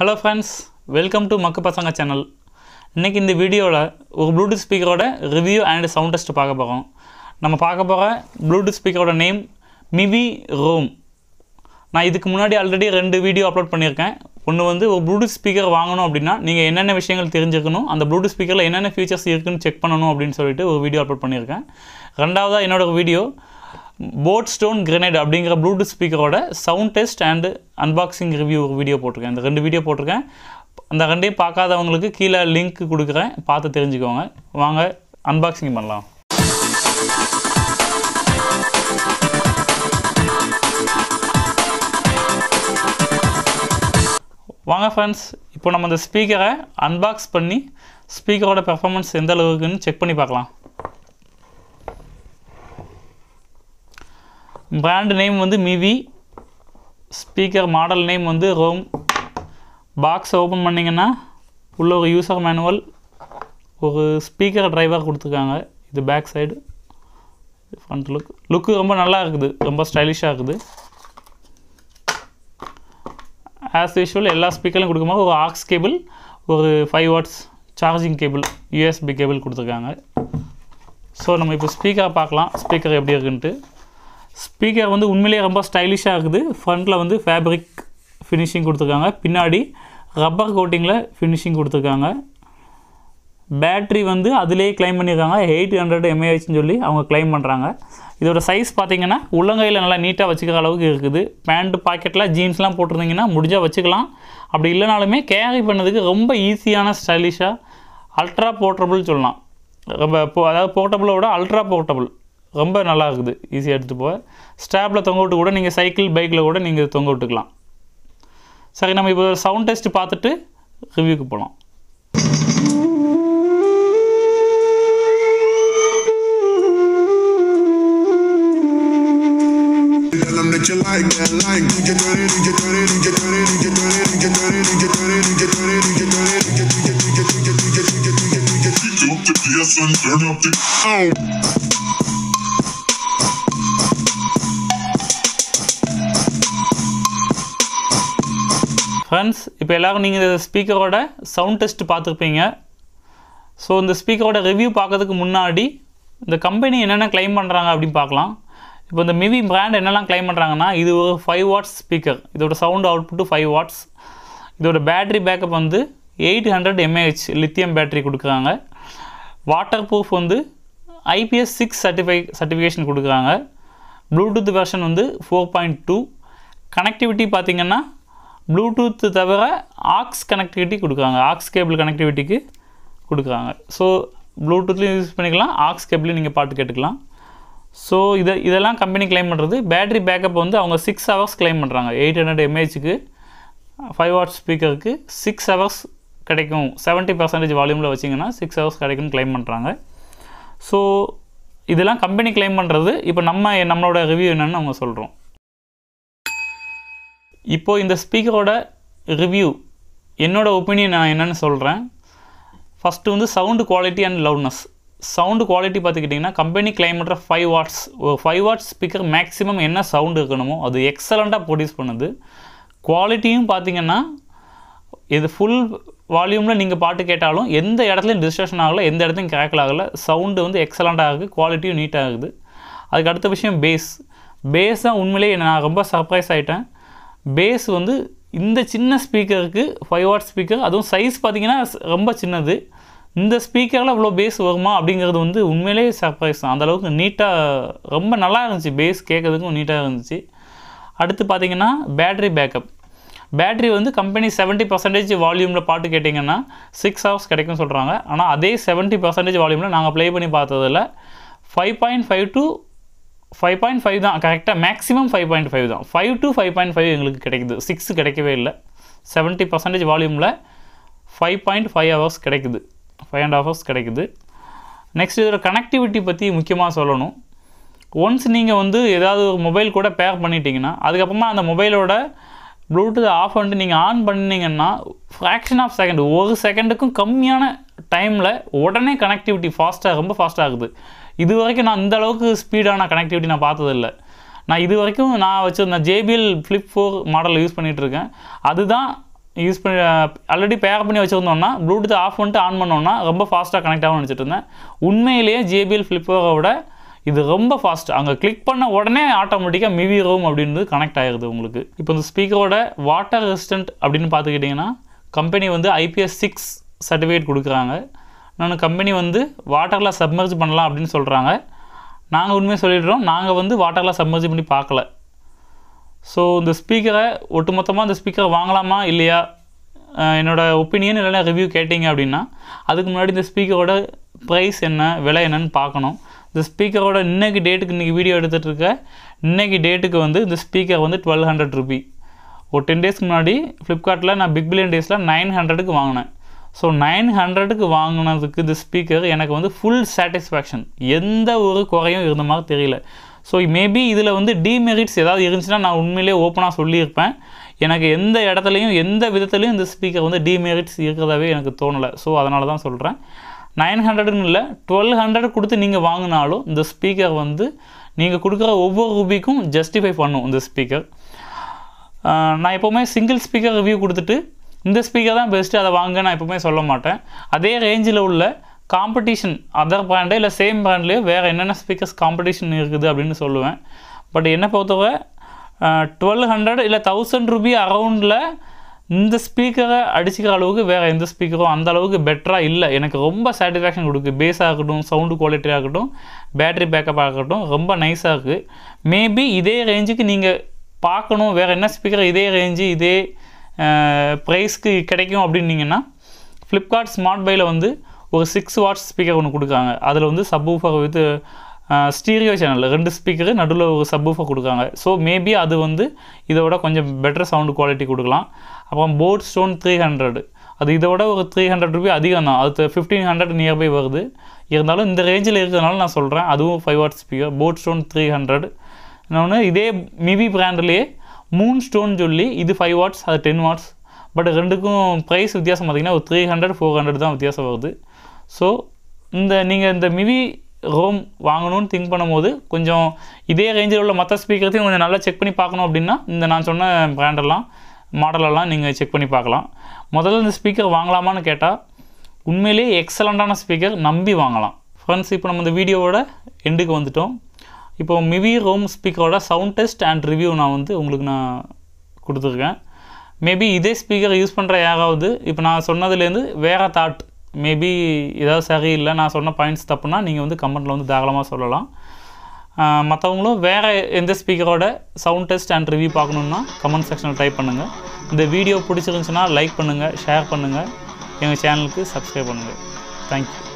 Hello friends welcome to மக்கு பசங்க channel இன்றைக்கி இந்த வீடியோவில் ஒரு ப்ளூடூத் ஸ்பீக்கரோட ரிவ்யூ அண்ட் சவுண்ட் டெஸ்ட் பார்க்க போகிறோம் நம்ம பார்க்க போகிற ப்ளூடூத் ஸ்பீக்கரோட நேம் மிவி ரோம் நான் இதுக்கு முன்னாடி ஆல்ரெடி ரெண்டு வீடியோ அப்லோட் பண்ணியிருக்கேன். ஒன்று வந்து ஒரு ப்ளூடூத் ஸ்பீக்கர் வாங்கணும் அப்படின்னா நீங்கள் என்னென்ன விஷயங்கள் தெரிஞ்சுக்கணும் அந்த ப்ளூடூத் ஸ்பீக்கரில் என்னென்ன ஃபீச்சர்ஸ் இருக்குன்னு செக் பண்ணணும் அப்படின்னு சொல்லிட்டு ஒரு வீடியோ அப்லோட் பண்ணியிருக்கேன். ரெண்டாவதாக என்னோட வீடியோ போட் ஸ்டோன் கிரனேட் அப்படிங்கிற Bluetooth ஸ்பீக்கரோட sound test and unboxing review ஒரு வீடியோ போட்டிருக்கேன். இந்த ரெண்டு வீடியோ போட்டிருக்கேன். அந்த ரெண்டையும் பார்க்காதவங்களுக்கு கீழே லிங்க் கொடுக்குறேன். பார்த்து தெரிஞ்சுக்கோங்க. வாங்க அன்பாக்சிங் பண்ணலாம். வாங்க ஃப்ரெண்ட்ஸ் இப்போ நம்ம இந்த ஸ்பீக்கரை அன்பாக்ஸ் பண்ணி ஸ்பீக்கரோட பெர்ஃபார்மன்ஸ் எந்த அளவுக்குன்னு செக் பண்ணி பார்க்கலாம். பிராண்ட் நேம் வந்து மிவி ஸ்பீக்கர் மாடல் நேம் வந்து ரோம் பாக்ஸ் ஓப்பன் பண்ணிங்கன்னா உள்ள ஒரு யூசர் மேனுவல் ஒரு ஸ்பீக்கர் டிரைவர் கொடுத்துருக்காங்க. இது back side front look look ரொம்ப நல்லா இருக்குது. ரொம்ப ஸ்டைலிஷாக இருக்குது. ஆஸ் யூஷுவல் எல்லா ஸ்பீக்கரும் கொடுக்கும்போது ஒரு ஆக்ஸ் கேபிள் ஒரு five watts charging cable USB cable கொடுத்துருக்காங்க. ஸோ நம்ம இப்போ ஸ்பீக்கரை பார்க்கலாம். ஸ்பீக்கர் எப்படி இருக்குன்ட்டு. ஸ்பீக்கர் வந்து உண்மையிலேயே ரொம்ப ஸ்டைலிஷாக இருக்குது. ஃப்ரண்ட்டில் வந்து ஃபேப்ரிக் ஃபினிஷிங் கொடுத்துருக்காங்க. பின்னாடி ரப்பர் கோட்டிங்கில் ஃபினிஷிங் கொடுத்துருக்காங்க. பேட்ரி வந்து அதிலேயே க்ளைம் பண்ணியிருக்காங்க எயிட் ஹண்ட்ரட் எம்ஏஹெச்னு சொல்லி அவங்க கிளைம் பண்ணுறாங்க இதோட சைஸ் பார்த்தீங்கன்னா உள்ளங்கையில் நல்லா நீட்டாக வச்சுக்கிற அளவுக்கு இருக்குது. பேண்ட் பாக்கெட்டில் ஜீன்ஸ்லாம் போட்டிருந்தீங்கன்னா முடிஞ்சால் வச்சுக்கலாம். அப்படி இல்லைனாலுமே கேரி பண்ணதுக்கு ரொம்ப ஈஸியான ஸ்டைலிஷாக அல்ட்ரா போர்ட்டபுள் சொல்லலாம். ரொம்ப அதாவது போர்ட்டபுளை விட அல்ட்ரா போர்ட்டபுள் ரொம்ப நல்லா இருக்குது ஈஸியாக எடுத்துகிட்டு போக ஸ்டாப்பில் தொங்க விட்டு கூட நீங்கள் சைக்கிள் பைக்கில் கூட நீங்கள் தொங்க விட்டுக்கலாம். சரி நம்ம இப்போ சவுண்ட் டெஸ்ட் பார்த்துட்டு ரிவ்யூக்கு போகலாம் like that, like do you friends இப்போ எல்லோரும் நீங்கள் இந்த ஸ்பீக்கரோட சவுண்ட் டெஸ்ட் பார்த்துருப்பீங்க. ஸோ இந்த ஸ்பீக்கரோட ரிவ்யூ பார்க்கறதுக்கு முன்னாடி இந்த கம்பெனி என்னென்ன க்ளைம் பண்ணுறாங்க அப்படின்னு பார்க்கலாம். இப்போ இந்த மிவி பிராண்ட் என்னெல்லாம் க்ளைம் பண்ணுறாங்கன்னா இது ஒரு ஃபைவ் வாட்ஸ் ஸ்பீக்கர் இதோட சவுண்ட் அவுட்புட்டு ஃபைவ் வாட்ஸ் இதோட பேட்ரி பேக்கப் வந்து eight hundred mAh lithium battery கொடுக்குறாங்க. வாட்டர் ப்ரூஃப் வந்து ஐபிஎஸ் சிக்ஸ் சர்டிஃபை சர்டிஃபிகேஷன் கொடுக்குறாங்க. ப்ளூடூத் வெர்ஷன் வந்து ஃபோர் பாயிண்ட் டூ கனெக்டிவிட்டி பார்த்திங்கன்னா ப்ளூடூத்து தவிர ஆக்ஸ் கனெக்டிவிட்டி கொடுக்குறாங்க. ஆக்ஸ் கேபிள் கனெக்டிவிட்டிக்கு கொடுக்குறாங்க. ஸோ ப்ளூடூத்லேயும் யூஸ் பண்ணிக்கலாம். ஆக்ஸ் கேபிளையும் நீங்கள் பாட்டு கேட்டுக்கலாம். ஸோ இதை இதெல்லாம் கம்பெனி கிளைம் பண்ணுறது பேட்டரி பேக்கப் வந்து அவங்க சிக்ஸ் ஹவர்ஸ் க்ளைம் பண்ணுறாங்க எயிட் ஹண்ட்ரட் எம்ஏஹெச்சுக்கு ஃபைவ் வாட் ஸ்பீக்கருக்கு சிக்ஸ் ஹவர்ஸ் கிடைக்கும். செவன்ட்டி பர்சன்டேஜ் வால்யூமில் வச்சிங்கன்னா சிக்ஸ் ஹவர்ஸ் கிடைக்கும்னு க்ளைம் பண்ணுறாங்க ஸோ இதெல்லாம் கம்பெனி கிளைம் பண்ணுறது இப்போ நம்ம நம்மளோட ரிவ்யூ என்னென்னு அவங்க சொல்கிறோம் இப்போது இந்த ஸ்பீக்கரோட ரிவ்யூ என்னோடய ஒப்பீனியன் நான் என்னென்னு சொல்கிறேன் ஃபஸ்ட்டு வந்து sound quality and loudness sound quality பார்த்துக்கிட்டிங்கன்னா கம்பெனி கிளைம் பண்ணுற ஃபைவ் வாட்ஸ் ஒரு ஃபைவ் வாட்ஸ் ஸ்பீக்கர் மேக்ஸிமம் என்ன சவுண்டு இருக்கணுமோ அது எக்ஸலண்ட்டாக ப்ரொடியூஸ் பண்ணுது. குவாலிட்டியும் பார்த்தீங்கன்னா இது ஃபுல் வால்யூமில் நீங்கள் பாட்டு கேட்டாலும் எந்த இடத்துலையும் டிஸ்ட்ரக்ஷன் ஆகலை எந்த இடத்துலையும் கிராக்கில் ஆகலை சவுண்டு வந்து எக்ஸலண்ட்டாக இருக்குது குவாலிட்டியும் நீட்டாக இருக்குது அதுக்கு அடுத்த விஷயம் பேஸ் பேஸ் தான் உண்மையிலேயே நான் ரொம்ப சர்ப்ரைஸ் ஆகிட்டேன் பேஸ் வந்து இந்த சின்ன ஸ்பீக்கருக்கு ஃபைவ் வாட் ஸ்பீக்கர் அதுவும் சைஸ் பார்த்தீங்கன்னா ரொம்ப சின்னது. இந்த ஸ்பீக்கரில் இவ்வளோ பேஸ் வருமா அப்படிங்கிறது வந்து உண்மையிலேயே சர்ப்ரைஸ் தான். அந்தளவுக்கு நீட்டாக ரொம்ப நல்லா இருந்துச்சு பேஸ் கேட்குறதுக்கும் நீட்டாக இருந்துச்சு. அடுத்து பார்த்தீங்கன்னா பேட்ரி பேக்கப் பேட்ரி வந்து கம்பெனி செவன்ட்டி பர்சன்டேஜ் வால்யூமில் பாட்டு கேட்டிங்கன்னா சிக்ஸ் ஹவர்ஸ் கிடைக்கும்னு சொல்கிறாங்க ஆனால் அதே செவன்ட்டி பர்சன்டேஜ் வால்யூமில் நாங்கள் ப்ளே பண்ணி பார்த்ததில் five point five to five point five தான். கரெக்டாக மேக்ஸிமம் ஃபைவ் பாயிண்ட் ஃபைவ் தான். Five to five point five எங்களுக்கு கிடைக்குது. சிக்ஸ் கிடைக்கவே இல்லை. செவன்ட்டி பர்சன்டேஜ் வால்யூமில் ஃபைவ் பாயிண்ட் ஃபைவ் ஹவர்ஸ் கிடைக்குது. ஃபைவ் அண்ட் ஹவர்ஸ் கிடைக்குது. நெக்ஸ்ட் இதோட கனெக்டிவிட்டி பற்றி முக்கியமாக சொல்லணும். ஒன்ஸ் நீங்கள் வந்து ஏதாவது ஒரு மொபைல் கூட பேர் பண்ணிட்டீங்கன்னா அதுக்கப்புறமா அந்த மொபைலோட ப்ளூடூத் ஆஃப் பண்ணிட்டு நீங்கள் ஆன் பண்ணிங்கன்னா ஃப்ராக்ஷன் ஆஃப் செகண்ட் ஒரு செகண்டுக்கும் கம்மியான டைமில் உடனே கனெக்டிவிட்டி ஃபாஸ்ட்டாக ரொம்ப ஃபாஸ்ட்டாக ஆகுது. இது வரைக்கும் நான் இந்த அளவுக்கு ஸ்பீடான கனெக்டிவிட்டி நான் பார்த்ததில்ல. நான் இது வரைக்கும் நான் வச்சுருந்த JBL Flip four model use பண்ணிகிட்டு இருக்கேன் அதுதான் யூஸ் பண்ணி ஆல்ரெடி பேர் பண்ணி வச்சுருந்தோம்னா ப்ளூடூத் ஆஃப் பண்ணிட்டு ஆன் பண்ணோம்னா ரொம்ப ஃபாஸ்ட்டாக கனெக்ட் ஆகும்னு நினச்சிட்டு இருந்தேன். உண்மையிலேயே ஜேபிஎல் ஃப்ளிப்போரை விட இது ரொம்ப ஃபாஸ்ட் அங்கே கிளிக் பண்ண உடனே ஆட்டோமேட்டிக்காக மிவி ரோம் அப்படின்றது கனெக்ட் ஆகிடுது உங்களுக்கு. இப்போ இந்த ஸ்பீக்கரோட வாட்டர் ரெசிஸ்டன்ட் அப்படின்னு பார்த்துக்கிட்டிங்கன்னா கம்பெனி வந்து ஐபிஎஸ் சிக்ஸ் சர்டிஃபிகேட் கொடுக்குறாங்க. நான் கம்பெனி வந்து வாட்டரில் சப்மர்ஜ் பண்ணலாம் அப்படின்னு சொல்கிறாங்க நாங்கள் உண்மையாக சொல்லிடுறோம். நாங்கள் வந்து வாட்டரில் சப்மர்ஜ் பண்ணி பார்க்கல. ஸோ இந்த ஸ்பீக்கரை ஒட்டுமொத்தமாக இந்த ஸ்பீக்கரை வாங்கலாமா இல்லையா? என்னோடய என்னோட ஒப்பீனியன் இல்லைன்னா ரிவ்யூ கேட்டிங்க அப்படின்னா அதுக்கு முன்னாடி இந்த ஸ்பீக்கரோட ப்ரைஸ் என்ன விலை என்னன்னு பார்க்கணும். இந்த ஸ்பீக்கரோட இன்னைக்கு டேட்டுக்கு இன்றைக்கி வீடியோ எடுத்துகிட்டு இருக்க இன்றைக்கி டேட்டுக்கு வந்து இந்த ஸ்பீக்கர் வந்து டுவெல் ஹண்ட்ரட் ருபி ஒரு டென் டேஸ்க்கு முன்னாடி ஃப்ளிப்கார்ட்டில் நான் பிக் பில்லியன் டேஸில் நைன் ஹண்ட்ரடுக்கு வாங்கினேன். ஸோ நைன் ஹண்ட்ரடுக்கு வாங்கினதுக்கு இந்த ஸ்பீக்கர் எனக்கு வந்து ஃபுல் சாட்டிஸ்ஃபேக்ஷன் எந்த ஒரு குறையும் இருந்த மாதிரி தெரியல. ஸோ மேபி இதில் வந்து டிமெரிட்ஸ் ஏதாவது இருந்துச்சுன்னா நான் உண்மையிலே ஓப்பனாக சொல்லியிருப்பேன். எனக்கு எந்த இடத்துலையும் எந்த விதத்துலையும் இந்த ஸ்பீக்கர் வந்து டிமெரிட்ஸ் இருக்கிறதாவே எனக்கு தோணலை. ஸோ அதனால தான் சொல்கிறேன் நைன் ஹண்ட்ரடுன்னு இல்லை டுவெல் ஹண்ட்ரட் கொடுத்து நீங்கள் வாங்கினாலும் இந்த ஸ்பீக்கர் வந்து நீங்கள் கொடுக்குற ஒவ்வொரு ரூபிக்கும் ஜஸ்டிஃபை பண்ணும் இந்த ஸ்பீக்கர் நான் எப்போவுமே சிங்கிள் ஸ்பீக்கர் ரிவ்யூ கொடுத்துட்டு இந்த ஸ்பீக்கர் தான் பெஸ்ட்டு அதை வாங்க நான் எப்போவுமே சொல்ல மாட்டேன். அதே ரேஞ்சில் உள்ள காம்படிஷன் அதர் பிராண்டே இல்லை சேம் பிராண்ட்லேயே வேறு என்னென்ன ஸ்பீக்கர்ஸ் காம்படிஷன் இருக்குது அப்படின்னு சொல்லுவேன். பட் என்னை பொறுத்தவரை டுவெல் ஹண்ட்ரட் இல்லை தௌசண்ட் ருபி அரவுண்டில் இந்த ஸ்பீக்கரை அடிச்சுக்கிற அளவுக்கு வேறு எந்த ஸ்பீக்கரும் அந்த அளவுக்கு பெட்டராக இல்லை. எனக்கு ரொம்ப சாட்டிஸ்ஃபேக்ஷன் கொடுக்கு. பேஸாக இருக்கட்டும் சவுண்டு குவாலிட்டியாக இருக்கட்டும் பேட்டரி பேக்கப் ஆகட்டும் ரொம்ப நைஸாக இருக்குது மேபி இதே ரேஞ்சுக்கு நீங்கள் பார்க்கணும். வேறு என்ன ஸ்பீக்கர் இதே ரேஞ்சு இதே ப்ரைஸ்க்கு கிடைக்கும் அப்படின்னீங்கன்னா ஃப்ளிப்கார்ட் ஸ்மார்ட் பையில் வந்து ஒரு சிக்ஸ் வாட்ஸ் ஸ்பீக்கர் ஒன்று கொடுக்குறாங்க. அதில் வந்து சப்வூஃபர் வித் ஸ்டீரியோ சேனல் ரெண்டு ஸ்பீக்கரு நடுவில் ஒரு சப்வூஃபர் கொடுக்குறாங்க. ஸோ மேபி அது வந்து இதோட கொஞ்சம் பெட்டர் சவுண்டு குவாலிட்டி கொடுக்கலாம். அப்புறம் போட் ஸ்டோன் த்ரீ ஹண்ட்ரடு அது இதோட ஒரு த்ரீ ஹண்ட்ரட் ருபி அதிகம் தான். அது ஃபிஃப்டீன் ஹண்ட்ரட் நியர்பை வருது. இருந்தாலும் இந்த ரேஞ்சில் இருக்கிறதுனால நான் சொல்கிறேன் அதுவும் five watt speaker Boat Stone three hundred இன்னொன்று இதே மிவி பிராண்ட்லேயே மூன் ஸ்டோன் சொல்லி இது ஃபைவ் வாட்ஸ் அது டென் வாட்ஸ் பட் ரெண்டுக்கும் ப்ரைஸ் வித்தியாசம் பார்த்திங்கன்னா ஒரு த்ரீ ஹண்ட்ரட் ஃபோர் ஹண்ட்ரட் தான் வித்தியாசம் வருது. ஸோ இந்த நீங்கள் இந்த மிவி ரோம் வாங்கணும்னு திங்க் பண்ணும்போது கொஞ்சம் இதே ரேஞ்சில் உள்ள மற்ற ஸ்பீக்கர்த்தையும் கொஞ்சம் நல்லா செக் பண்ணி பார்க்கணும் அப்படின்னா இந்த நான் சொன்ன பிராண்டெல்லாம் மாடலெல்லாம் நீங்கள் செக் பண்ணி பார்க்கலாம். முதல்ல இந்த ஸ்பீக்கர் வாங்கலாமான்னு கேட்டால் உண்மையிலேயே எக்ஸலண்ட்டான ஸ்பீக்கர் நம்பி வாங்கலாம். ஃப்ரெண்ட்ஸ் இப்போ நம்ம இந்த வீடியோவோட எண்டுக்கு வந்துட்டோம். இப்போ மிவி ரோம் ஸ்பீக்கரோட சவுண்ட் டெஸ்ட் அண்ட் ரிவ்யூ நான் வந்து உங்களுக்கு நான் கொடுத்துருக்கேன். மேபி இதே ஸ்பீக்கர் யூஸ் பண்ணுற யாராவது இப்போ நான் சொன்னதுலேருந்து வேறு தாட் மேபி ஏதாவது சரியில்லை நான் சொன்ன பாயிண்ட்ஸ் தப்புனா நீங்கள் வந்து கமெண்ட்டில் வந்து தாராளமாக சொல்லலாம். மற்றவங்களும் வேறு எந்த ஸ்பீக்கரோட சவுண்ட் டெஸ்ட் அண்ட் ரிவ்யூ பார்க்கணுன்னா கமெண்ட் செக்ஷனில் டைப் பண்ணுங்கள் இந்த வீடியோ பிடிச்சிருந்துச்சுன்னா லைக் பண்ணுங்கள் ஷேர் பண்ணுங்கள் எங்கள் சேனலுக்கு சப்ஸ்கிரைப் பண்ணுங்கள் தேங்க்யூ